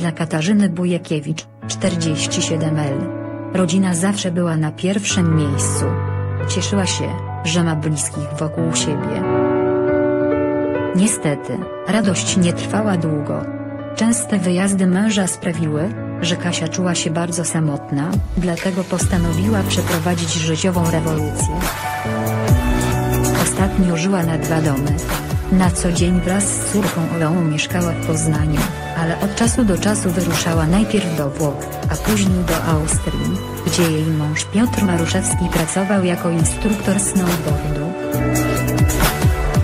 Dla Katarzyny Bujekiewicz, 47L. Rodzina zawsze była na pierwszym miejscu. Cieszyła się, że ma bliskich wokół siebie. Niestety, radość nie trwała długo. Częste wyjazdy męża sprawiły, że Kasia czuła się bardzo samotna, dlatego postanowiła przeprowadzić życiową rewolucję. Ostatnio żyła na dwa domy. Na co dzień wraz z córką Olą mieszkała w Poznaniu, ale od czasu do czasu wyruszała najpierw do Włoch, a później do Austrii, gdzie jej mąż Piotr Maruszewski pracował jako instruktor snowboardu.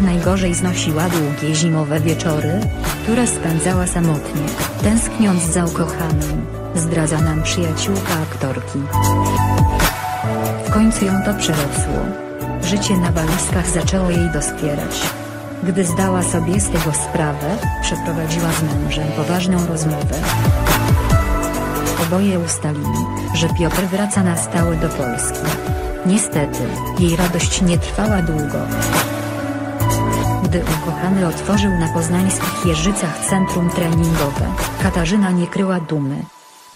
Najgorzej znosiła długie zimowe wieczory, które spędzała samotnie, tęskniąc za ukochanym, zdradza nam przyjaciółka aktorki. W końcu ją to przerosło. Życie na walizkach zaczęło jej doskwierać. Gdy zdała sobie z tego sprawę, przeprowadziła z mężem poważną rozmowę. Oboje ustalili, że Piotr wraca na stałe do Polski. Niestety, jej radość nie trwała długo. Gdy ukochany otworzył na poznańskich Jeżycach centrum treningowe, Katarzyna nie kryła dumy.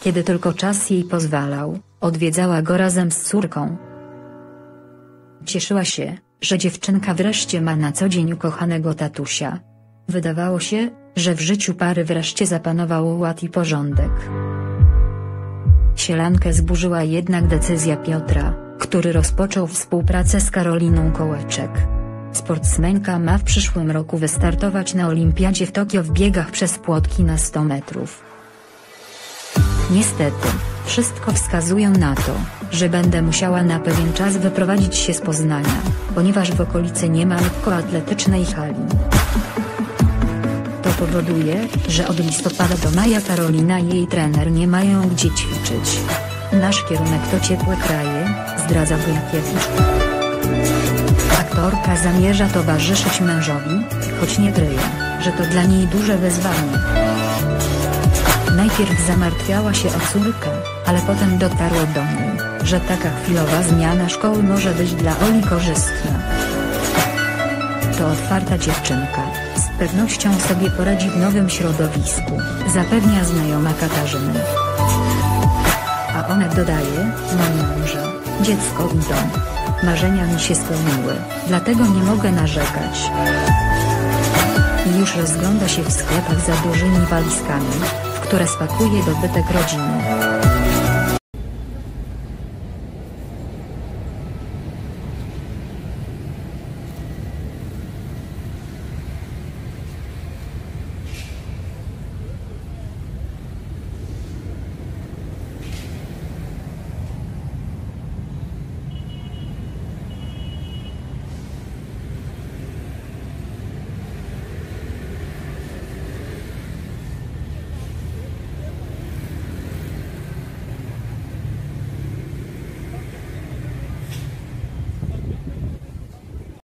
Kiedy tylko czas jej pozwalał, odwiedzała go razem z córką. Cieszyła się, że dziewczynka wreszcie ma na co dzień ukochanego tatusia. Wydawało się, że w życiu pary wreszcie zapanował ład i porządek. Sielankę zburzyła jednak decyzja Piotra, który rozpoczął współpracę z Karoliną Kołeczek. Sportsmenka ma w przyszłym roku wystartować na Olimpiadzie w Tokio w biegach przez płotki na 100 metrów. Niestety, wszystko wskazuje na to, że będę musiała na pewien czas wyprowadzić się z Poznania, ponieważ w okolicy nie ma lekkoatletycznej hali. To powoduje, że od listopada do maja Karolina i jej trener nie mają gdzie ćwiczyć. Nasz kierunek to ciepłe kraje, zdradza Wojkiewicz. Aktorka zamierza towarzyszyć mężowi, choć nie kryje, że to dla niej duże wyzwanie. Najpierw zamartwiała się o córkę, ale potem dotarło do niej, że taka chwilowa zmiana szkoły może być dla Oli korzystna. To otwarta dziewczynka, z pewnością sobie poradzi w nowym środowisku, zapewnia znajoma Katarzyny. A ona dodaje, mam męża, dziecko i dom. Marzenia mi się spełniły, dlatego nie mogę narzekać. I już rozgląda się w sklepach za dużymi walizkami, w które spakuje dobytek rodziny.